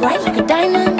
bright like a diamond.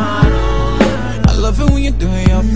I love it when you're doing your